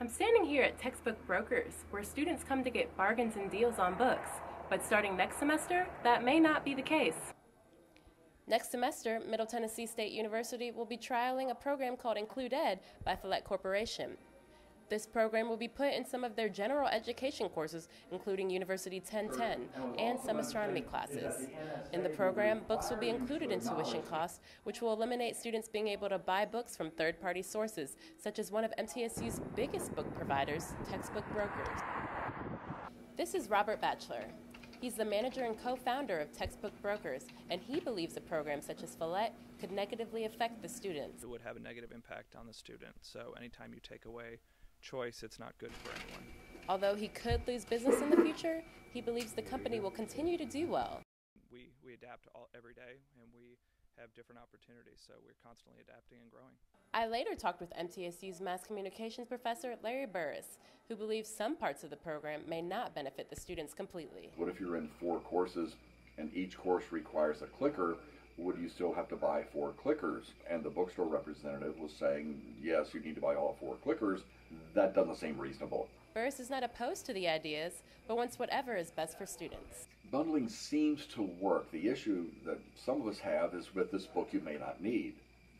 I'm standing here at Textbook Brokers, where students come to get bargains and deals on books. But starting next semester, that may not be the case. Next semester, Middle Tennessee State University will be trialing a program called Include Ed by Follett Corporation. This program will be put in some of their general education courses, including University 1010 and some astronomy classes. In the program, books will be included in tuition costs, which will eliminate students being able to buy books from third party sources, such as one of MTSU's biggest book providers, Textbook Brokers. This is Robert Batchelor. He's the manager and co founder of Textbook Brokers, and he believes a program such as Follett could negatively affect the students. It would have a negative impact on the student. So, anytime you take away choice, it's not good for anyone. Although he could lose business in the future, he believes the company will continue to do well. We, we adapt all, every day and we have different opportunities, so we're constantly adapting and growing. I later talked with MTSU's mass communications professor, Larry Burriss, who believes some parts of the program may not benefit the students completely. What if you're in four courses and each course requires a clicker? Would you still have to buy four clickers? And the bookstore representative was saying, yes, you need to buy all four clickers. That doesn't seem reasonable. Burriss is not opposed to the ideas, but wants whatever is best for students. Bundling seems to work. The issue that some of us have is with this book you may not need.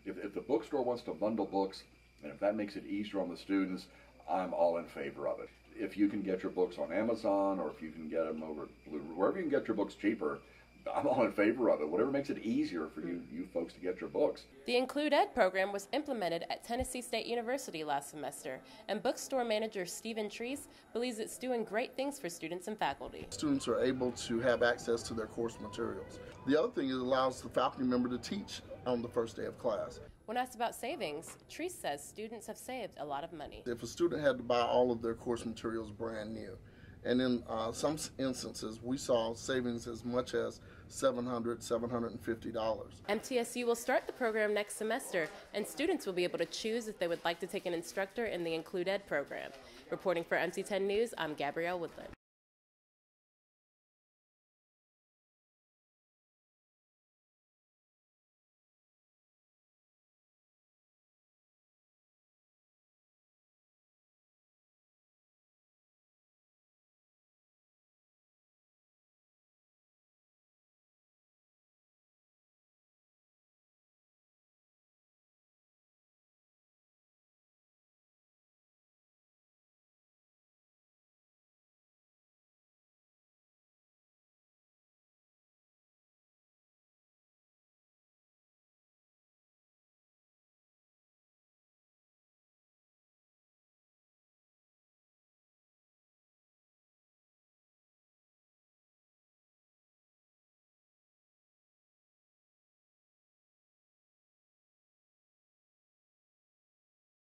If, if the bookstore wants to bundle books, and if that makes it easier on the students, I'm all in favor of it. If you can get your books on Amazon or if you can get them over wherever you can get your books cheaper, I'm all in favor of it. Whatever makes it easier for you, you folks to get your books. The Include Ed program was implemented at Tennessee State University last semester, and bookstore manager Stephen Treese believes it's doing great things for students and faculty. Students are able to have access to their course materials. The other thing is it allows the faculty member to teach on the first day of class. When asked about savings, Treese says students have saved a lot of money. If a student had to buy all of their course materials brand new, and in uh, some instances, we saw savings as much as $700, $750. MTSU will start the program next semester, and students will be able to choose if they would like to take an instructor in the Include Ed program. Reporting for MT10 News, I'm Gabrielle Woodland.